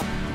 Bye.